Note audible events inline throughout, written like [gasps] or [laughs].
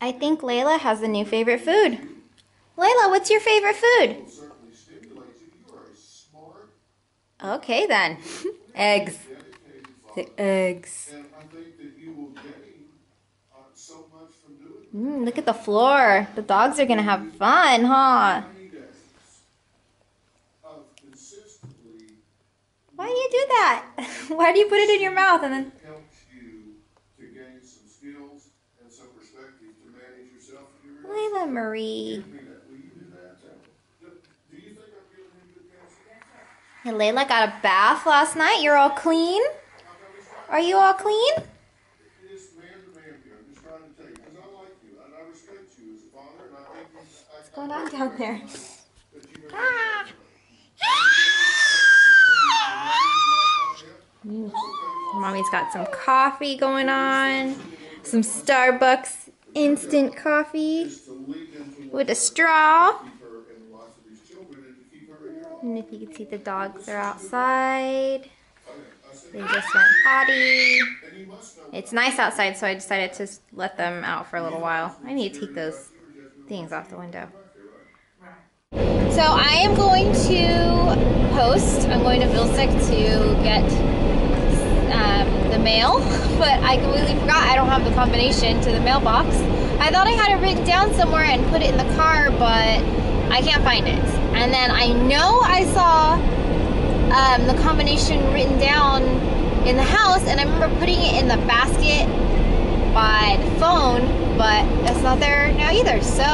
I think Layla has a new favorite food. Layla, what's your favorite food? it certainly stimulates you. You are a smart, Okay then. [laughs] eggs. The eggs. And I think that you will gain uh, so much from doing that. Mm, look at the floor. The dogs are gonna have fun, huh? 90 days of consistently Why do you do that? [laughs] Why do you put it in your mouth and then? helps you to gain some skills and some perspective to manage yourself and your Layla Marie. Give me that. Will you do that? Do do you think I'm giving him good counsel? Hey, Layla got a bath last night. You're all clean? Are you all clean? It is man to man here. I'm just trying to tell you because I like you and I respect you as a father and I think you, I, What's going on down there? Ah. Mommy's got some coffee going on. Some Starbucks instant coffee with a straw. And if you can see, the dogs are outside. They just went potty. It's nice outside, so I decided to let them out for a little while. I need to take those things off the window. So I am going to post. I'm going to Vilseck to get um, the mail, [laughs] but I completely forgot I don't have the combination to the mailbox. I thought I had it written down somewhere and put it in the car, but I can't find it. And then I know I saw um, the combination written down in the house, and I remember putting it in the basket by the phone, but it's not there now either. So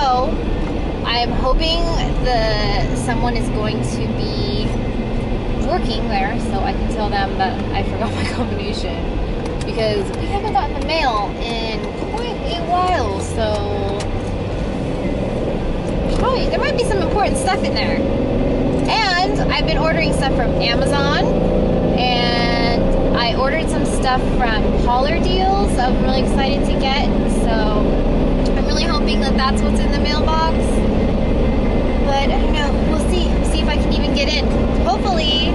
I'm hoping the someone is going to be working there, so I can tell them that I forgot my [laughs] combination because we haven't gotten the mail in while. So probably there might be some important stuff in there. And I've been ordering stuff from Amazon, and I ordered some stuff from Holler Deals. I'm really excited to get. So I'm really hoping that that's what's in the mailbox. But I don't know. We'll see. See if I can even get in. Hopefully,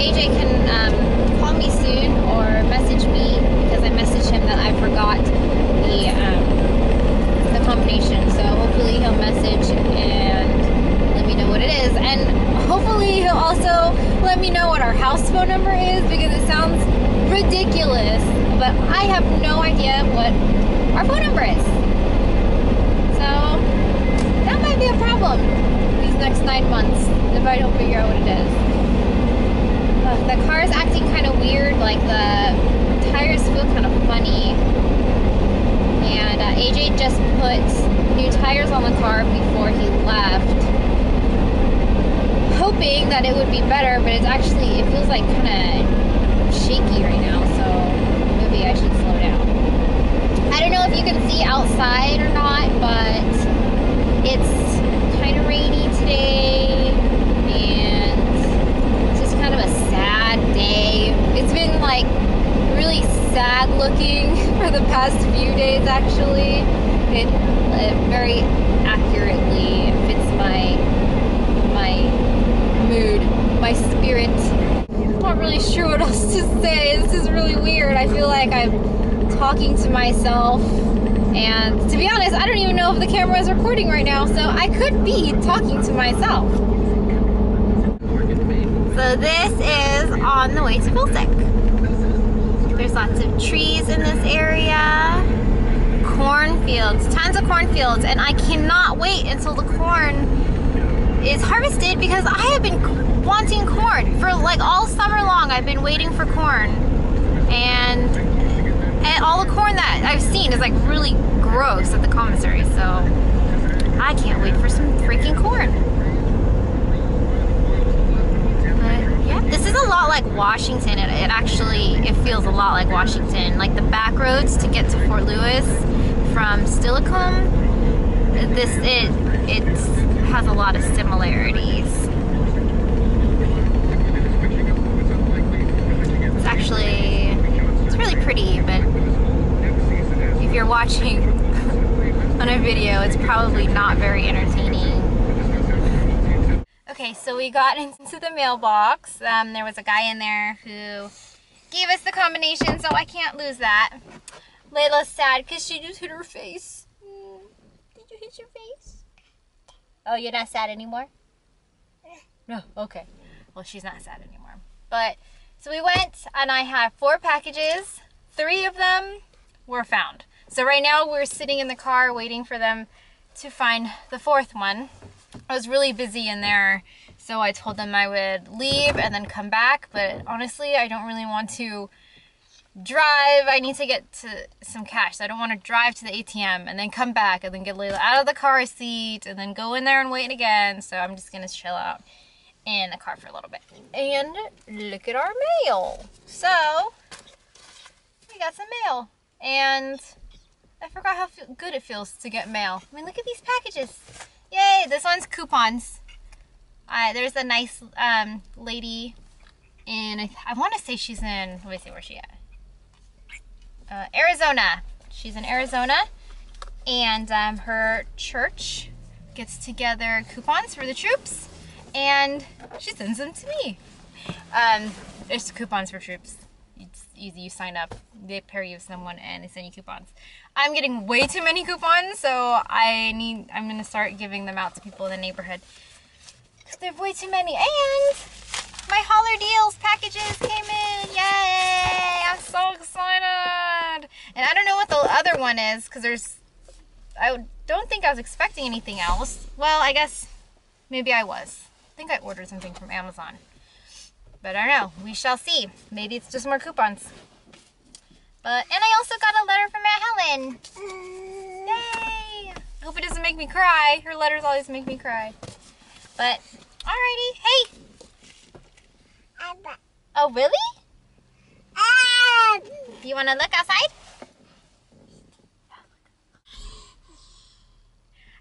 AJ can um, call me soon or message me because I messaged him that I forgot the um, the combination. So hopefully he'll message and let me know what it is. And hopefully he'll also let me know what our house phone number is because it sounds ridiculous, but I have no idea what our phone number is. So that might be a problem these next nine months if I don't figure out what it is. Uh, the car is acting kind of weird, like the tires feel kind of funny. And uh, AJ just put new tires on the car before he left, hoping that it would be better, but it's actually, it feels like kind of shaky right now, so maybe I should slow down. I don't know if you can see outside or not, but it's kind of rainy today, and it's just kind of a sad day. It's been like really sad looking for the past few days, actually. It, it very accurately fits my my mood, my spirit. I'm not really sure what else to say. This is really weird. I feel like I'm talking to myself. And to be honest, I don't even know if the camera is recording right now, so I could be talking to myself. So this is on the way to Vilseck. There's lots of trees in this area. Cornfields, tons of cornfields, and I cannot wait until the corn is harvested because I have been wanting corn for like all summer long. I've been waiting for corn, and and all the corn that I've seen is like really gross at the commissary. So I can't wait for some freaking corn. But yeah, this is a lot like Washington. It, it actually it feels a lot like Washington. Like the back roads to get to Fort Lewis from Steilacoom. This it it has a lot of similarities. It's actually it's really pretty, but if you're watching on a video, it's probably not very entertaining. Okay, so we got [laughs] into the mailbox. Um, there was a guy in there who gave us the combination, so I can't lose that. Layla's sad because she just hit her face. Mm. Did you hit your face? Oh, you're not sad anymore? No, okay. Well, she's not sad anymore. But, so we went and I have four packages. Three of them were found. So right now we're sitting in the car waiting for them to find the fourth one. I was really busy in there, so I told them I would leave and then come back. But honestly, I don't really want to drive. I need to get to some cash. So I don't want to drive to the ATM and then come back and then get Layla out of the car seat and then go in there and wait again. So I'm just going to chill out in the car for a little bit. And look at our mail. So we got some mail. And I forgot how good it feels to get mail. I mean, look at these packages. Yay, this one's coupons. Uh, there's a nice um, lady in, I, I want to say she's in, let me see where she at. Uh, Arizona. She's in Arizona. And um, her church gets together coupons for the troops. And she sends them to me. Um, there's coupons for troops. Easy. You sign up, they pair you with someone, and they send you coupons. I'm getting way too many coupons, so I need. I'm gonna start giving them out to people in the neighborhood. 'Cause They have way too many, and my Holler Deals packages came in. Yay! I'm so excited. And I don't know what the other one is, cause there's. I don't think I was expecting anything else. Well, I guess maybe I was. I think I ordered something from Amazon. But I don't know. We shall see. Maybe it's just more coupons. But and I also got a letter from Aunt Helen. Yay! I hope it doesn't make me cry. Her letters always make me cry. But alrighty. Hey. Oh really? If you wanna look outside?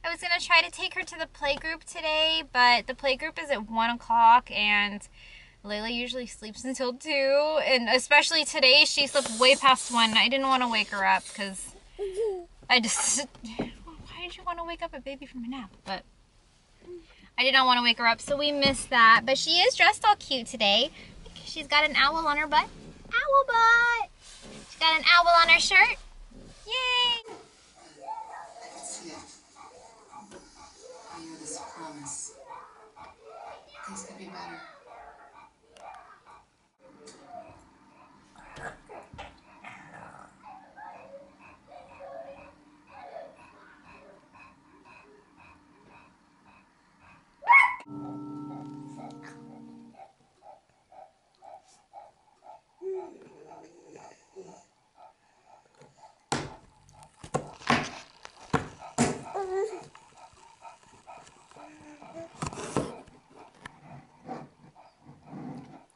I was gonna try to take her to the playgroup today, but the playgroup is at one o'clock and Layla usually sleeps until 2, and especially today, she slept way past 1. I didn't want to wake her up because I just. [laughs] Why did you want to wake up a baby from a nap? But I did not want to wake her up, so we missed that. But she is dressed all cute today. She's got an owl on her butt. Owl butt! She's got an owl on her shirt. Yay! Could be better.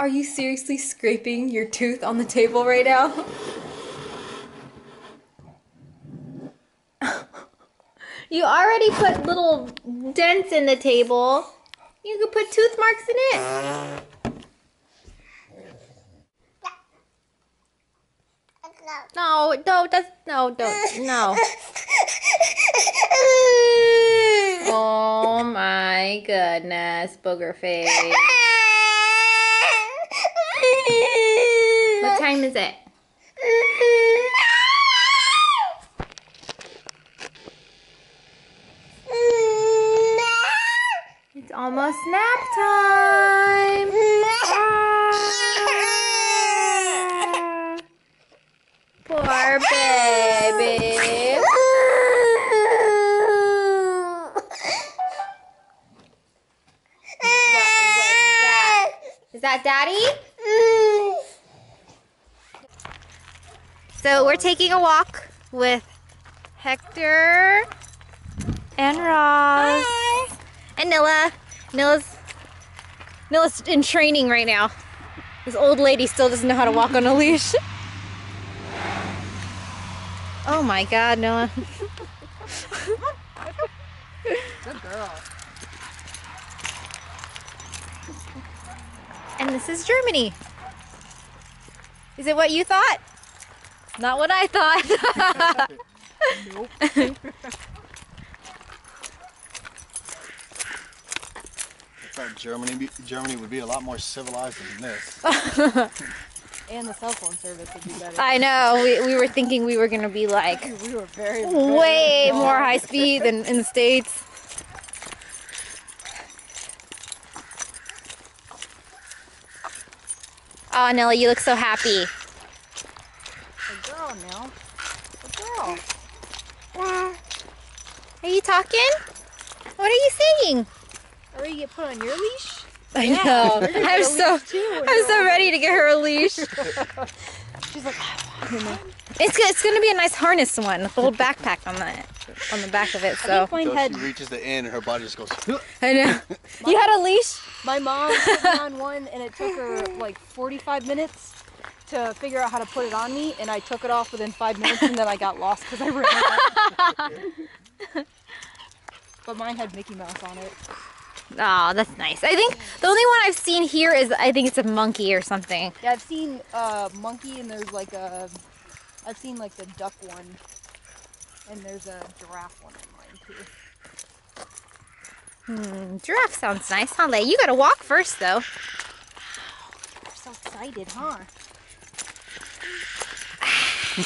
Are you seriously scraping your tooth on the table right now? You already put little dents in the table. You could put tooth marks in it. No, no, that's no, don't, no. [laughs] Oh my goodness, booger face. [laughs] What time is it? It's almost nap time. We're taking a walk with Hector and Roz and Nilla. Nilla's Nilla's in training right now. This old lady still doesn't know how to walk on a leash. Oh my god, Nilla. [laughs] Good girl. And this is Germany. Is it what you thought? Not what I thought. [laughs] I thought Germany, Germany would be a lot more civilized than this. [laughs] And the cell phone service would be better. I know. We, we were thinking we were gonna be like [laughs] we were very, way more high speed than in the states. Oh, Nelly, you look so happy. A girl now. A girl. Are you talking? What are you saying? Are you get put on your leash? I know. I'm so too I'm so ready to get her a leash. [laughs] She's like, It's go- it's gonna be a nice harness one with a little backpack on the on the back of it. So mine So had she reaches the end and her body just goes. [laughs] I know. You had a leash? my mom put me on one, and it took her like 45 minutes to figure out how to put it on me, and I took it off within five minutes, and then I got lost because I ran [laughs] but mine had Mickey Mouse on it. Oh, that's nice. I think the only one I've seen here is I think it's a monkey or something. Yeah, I've seen uh, monkey, and there's like a, I've seen like the duck one, and there's a giraffe one in mine too. Hmm, giraffe sounds nice, huh? You gotta walk first though. [sighs] You're so excited, huh? I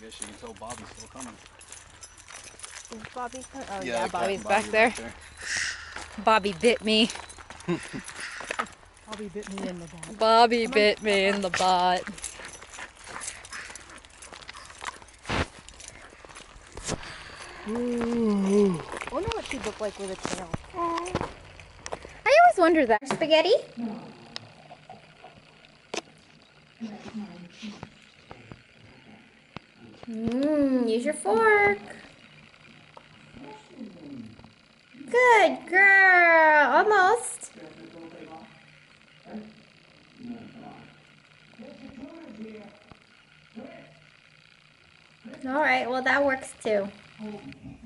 guess you can tell Bobby's still coming. Is Bobby? Oh Yeah, yeah, that Bobby's Bobby back there. Bobby bit me. Bobby bit me in the butt. Bobby bit me in the butt. I wonder what she'd look like with a tail. I always wonder that. Spaghetti? Mmm, use your fork. Good girl. Almost. All right, well, that works too. After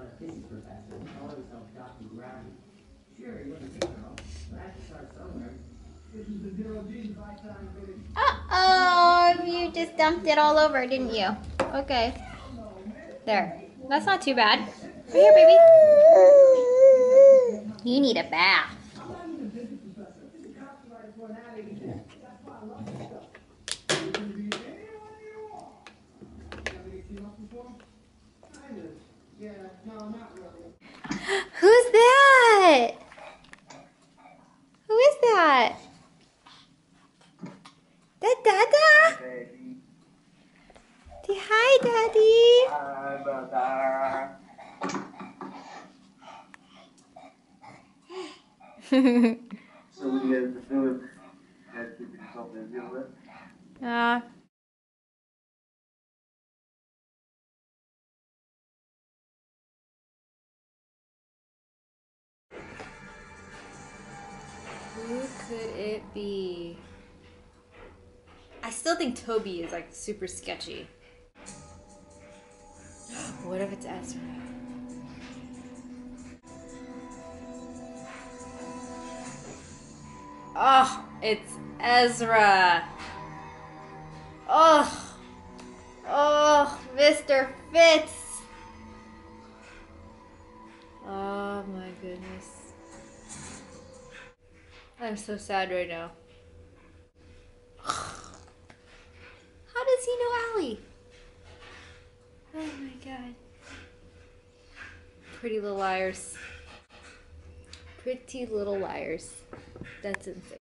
went online and a physics professor who called himself Dr. Gravity. Sure, he wasn't big enough, but I had to start somewhere. This is the zero G five times. Uh oh, you just dumped it all over, didn't you? Okay. There. That's not too bad. Right here, baby. You need a bath. Yeah, no, not really. Who's that? Who is that? That Dada? Say hi, Daddy. [laughs] So what you guys been doing? You guys keeping yourself busy a little? Uh, it be? I still think Toby is like super sketchy. [gasps] what if it's Ezra? Oh, it's Ezra. Oh, oh, Mr. Fitz. I'm so sad right now. [sighs] How does he know Ali? Oh my god. Pretty little liars. Pretty little liars. That's insane.